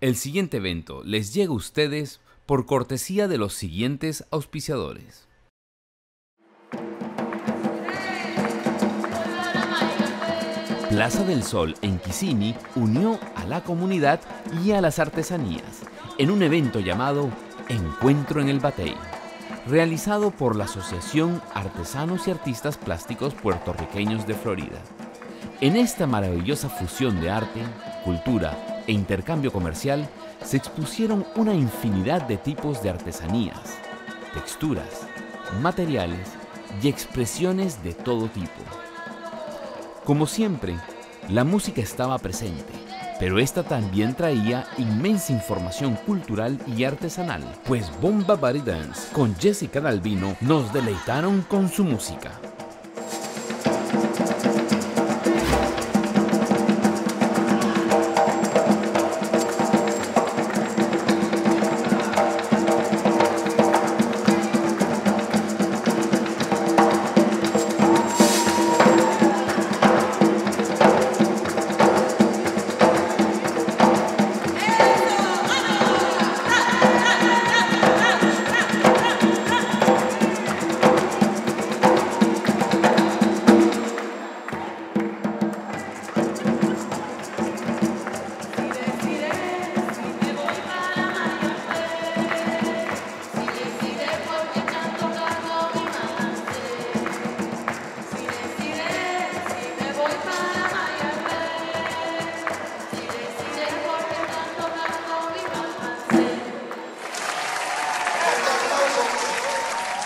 El siguiente evento les llega a ustedes por cortesía de los siguientes auspiciadores. Plaza del Sol en Kissimmee unió a la comunidad y a las artesanías en un evento llamado Encuentro en el Batey, realizado por la Asociación Artesanos y Artistas Plásticos Puertorriqueños de Florida. En esta maravillosa fusión de arte, cultura e intercambio comercial se expusieron una infinidad de tipos de artesanías, texturas, materiales y expresiones de todo tipo. Como siempre, la música estaba presente, pero esta también traía inmensa información cultural y artesanal, pues Bomba Body Dance con Jessica Dalvino nos deleitaron con su música.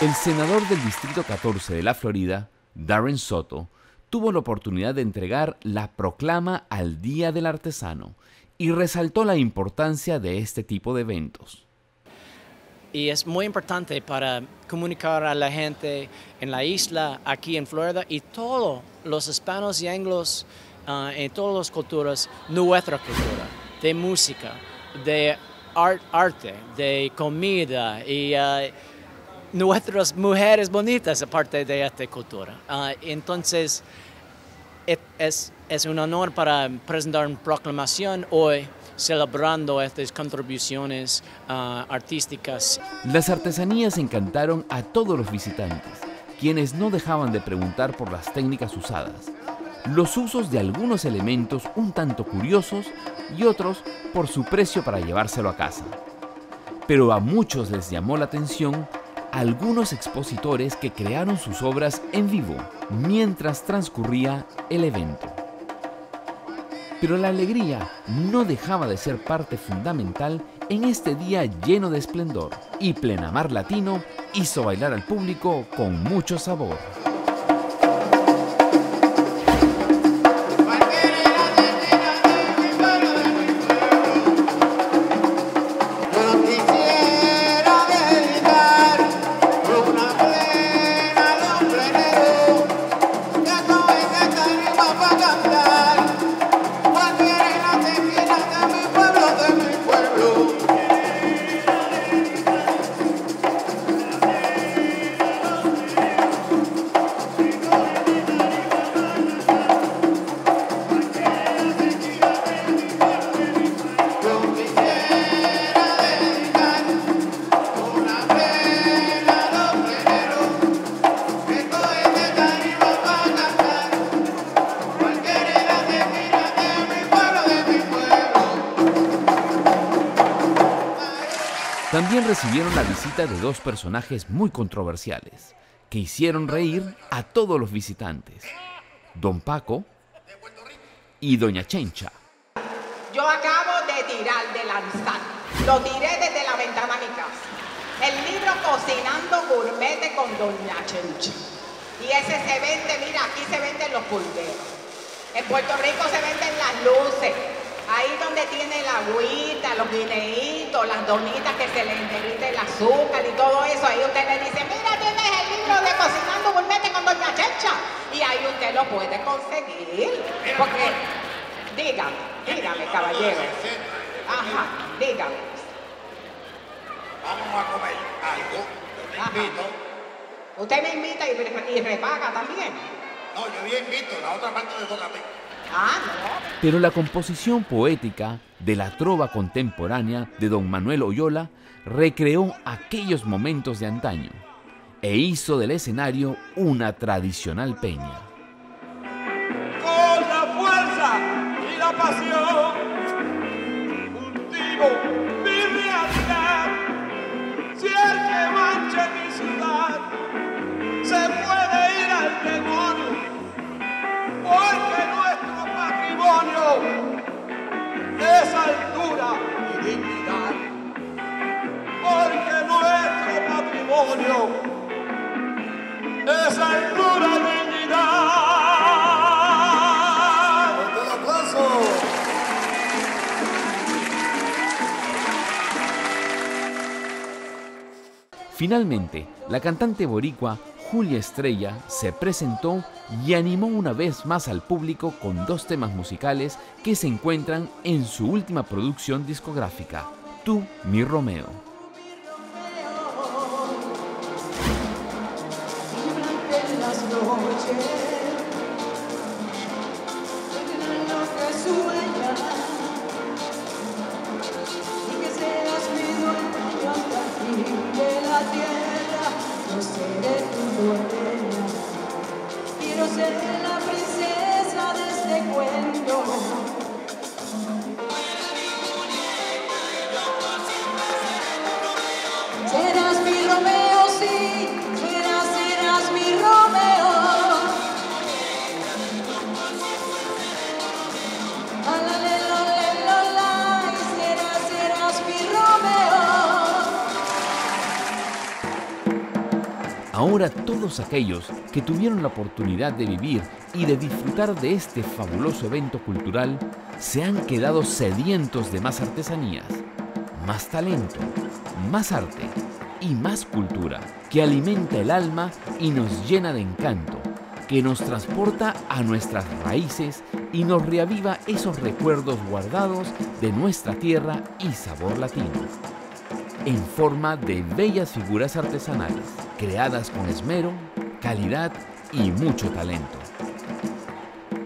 El senador del Distrito 14 de la Florida, Darren Soto, tuvo la oportunidad de entregar la proclama al Día del Artesano y resaltó la importancia de este tipo de eventos. Y es muy importante para comunicar a la gente en la isla, aquí en Florida, y todos los hispanos y anglos ah, en todas las culturas, nuestra cultura, de música, de arte, de comida y ah, nuestras mujeres bonitas aparte de esta cultura. Ah, entonces, es, es un honor para presentar una proclamación hoy celebrando estas contribuciones ah, artísticas. Las artesanías encantaron a todos los visitantes, quienes no dejaban de preguntar por las técnicas usadas, los usos de algunos elementos un tanto curiosos y otros por su precio para llevárselo a casa. Pero a muchos les llamó la atención algunos expositores que crearon sus obras en vivo mientras transcurría el evento. Pero la alegría no dejaba de ser parte fundamental en este día lleno de esplendor y Plenamar Latino hizo bailar al público con mucho sabor. También recibieron la visita de dos personajes muy controversiales que hicieron reír a todos los visitantes, Don Paco y Doña Chencha. Yo acabo de tirar de lanzar, lo tiré desde la ventana de mi casa, el libro Cocinando Gourmet con Doña Chencha. Y ese se vende, mira, aquí se venden los pulveros. En Puerto Rico se venden las luces. Ahí donde tiene la agüita, los las donitas que se le derrite el azúcar y todo eso, ahí usted le dice, mira, tienes el libro de Cocinando Gourmet con Doña Chencha. Y ahí usted lo puede conseguir. Porque, dígame, dígame, caballero. Ajá, dígame. Vamos a comer algo, yo Ajá. te invito. Usted me invita y, y repaga también. No, yo ya invito, la otra parte le toca. Pero la composición poética de la trova contemporánea de don Manuel Oyola recreó aquellos momentos de antaño e hizo del escenario una tradicional peña. Con la fuerza y la pasión, cultivo patrimonio es altura y dignidad. ¡Un aplauso! Finalmente, la cantante boricua Julia Estrella se presentó y animó una vez más al público con dos temas musicales que se encuentran en su última producción discográfica, Tú, mi Romeo. gracias. Ahora todos aquellos que tuvieron la oportunidad de vivir y de disfrutar de este fabuloso evento cultural se han quedado sedientos de más artesanías, más talento, más arte y más cultura que alimenta el alma y nos llena de encanto, que nos transporta a nuestras raíces y nos reaviva esos recuerdos guardados de nuestra tierra y sabor latino en forma de bellas figuras artesanales, creadas con esmero, calidad y mucho talento.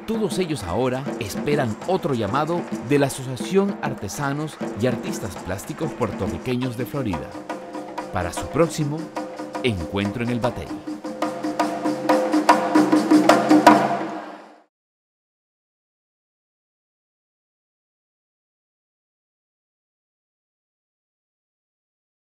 Todos ellos ahora esperan otro llamado de la Asociación Artesanos y Artistas Plásticos Puertorriqueños de Florida para su próximo encuentro en el Batey.